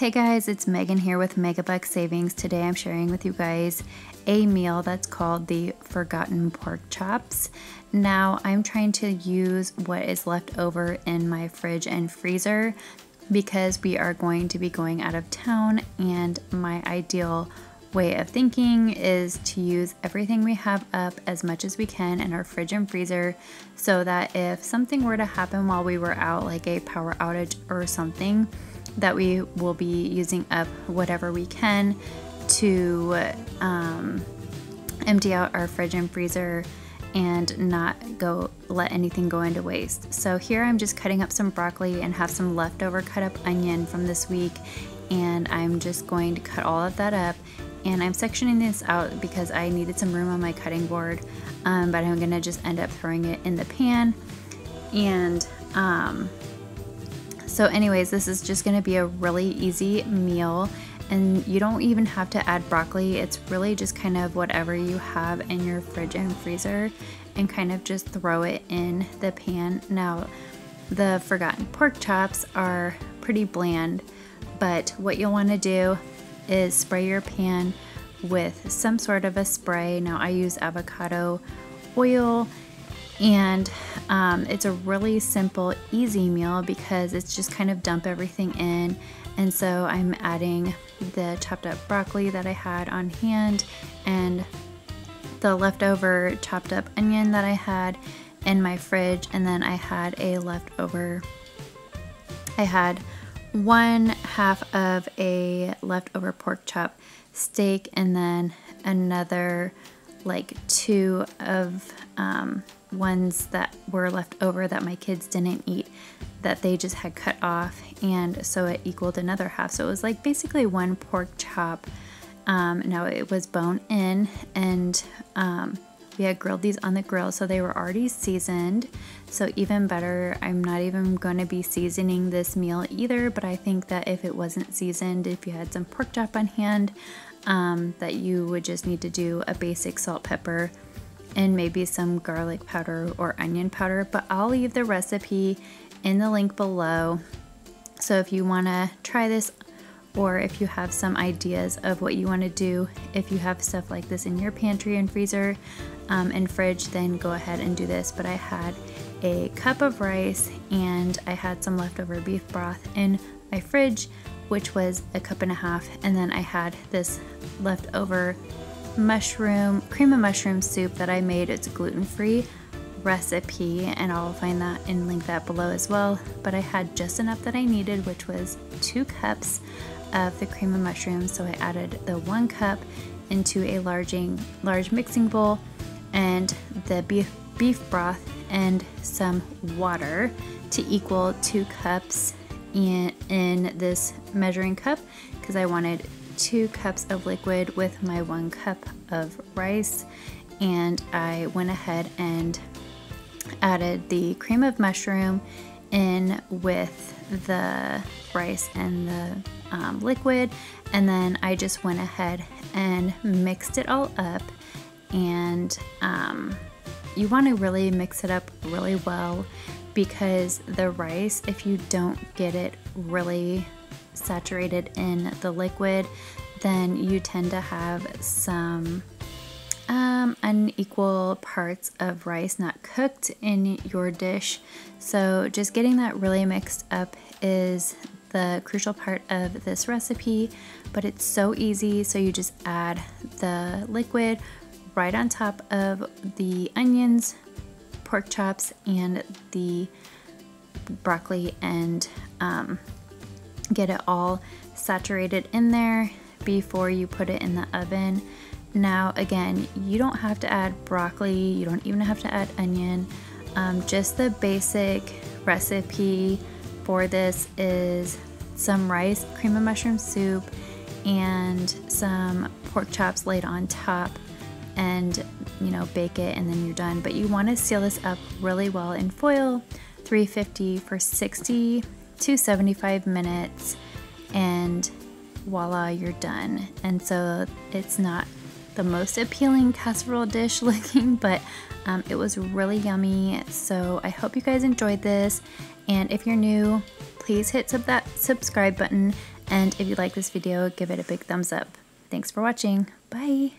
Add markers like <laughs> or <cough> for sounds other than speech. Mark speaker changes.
Speaker 1: Hey guys, it's Megan here with Megabuck Savings. Today I'm sharing with you guys a meal that's called the Forgotten Pork Chops. Now I'm trying to use what is left over in my fridge and freezer because we are going to be going out of town and my ideal way of thinking is to use everything we have up as much as we can in our fridge and freezer so that if something were to happen while we were out like a power outage or something that we will be using up whatever we can to um, empty out our fridge and freezer and not go let anything go into waste. So here I'm just cutting up some broccoli and have some leftover cut up onion from this week and I'm just going to cut all of that up and I'm sectioning this out because I needed some room on my cutting board um, but I'm gonna just end up throwing it in the pan and um, so anyways, this is just gonna be a really easy meal and you don't even have to add broccoli. It's really just kind of whatever you have in your fridge and freezer and kind of just throw it in the pan. Now, the forgotten pork chops are pretty bland, but what you'll wanna do is spray your pan with some sort of a spray. Now I use avocado oil and um, it's a really simple, easy meal because it's just kind of dump everything in. And so I'm adding the chopped up broccoli that I had on hand and the leftover chopped up onion that I had in my fridge. And then I had a leftover, I had one half of a leftover pork chop steak and then another like two of um, ones that were left over that my kids didn't eat that they just had cut off and so it equaled another half. So it was like basically one pork chop. Um, now it was bone in and um, we had grilled these on the grill so they were already seasoned. So even better I'm not even going to be seasoning this meal either but I think that if it wasn't seasoned if you had some pork chop on hand um, that you would just need to do a basic salt pepper and maybe some garlic powder or onion powder, but I'll leave the recipe in the link below. So if you want to try this or if you have some ideas of what you want to do, if you have stuff like this in your pantry and freezer um, and fridge, then go ahead and do this. But I had a cup of rice and I had some leftover beef broth in my fridge, which was a cup and a half. And then I had this leftover mushroom, cream of mushroom soup that I made. It's gluten-free recipe and I'll find that and link that below as well. But I had just enough that I needed, which was two cups of the cream of mushrooms. So I added the one cup into a larging, large mixing bowl and the beef, beef broth and some water to equal two cups in, in this measuring cup because I wanted two cups of liquid with my one cup of rice and I went ahead and added the cream of mushroom in with the rice and the um, liquid and then I just went ahead and mixed it all up and um, you want to really mix it up really well because the rice if you don't get it really saturated in the liquid, then you tend to have some um, unequal parts of rice not cooked in your dish. So just getting that really mixed up is the crucial part of this recipe, but it's so easy. So you just add the liquid right on top of the onions, pork chops, and the broccoli and um, get it all saturated in there before you put it in the oven. Now again, you don't have to add broccoli, you don't even have to add onion. Um, just the basic recipe for this is some rice, cream of mushroom soup, and some pork chops laid on top and you know bake it and then you're done but you want to seal this up really well in foil 350 for 60 to 75 minutes and voila, you're done. And so it's not the most appealing casserole dish <laughs> looking, but um, it was really yummy. So I hope you guys enjoyed this. And if you're new, please hit sub that subscribe button And if you like this video, give it a big thumbs up. Thanks for watching. Bye.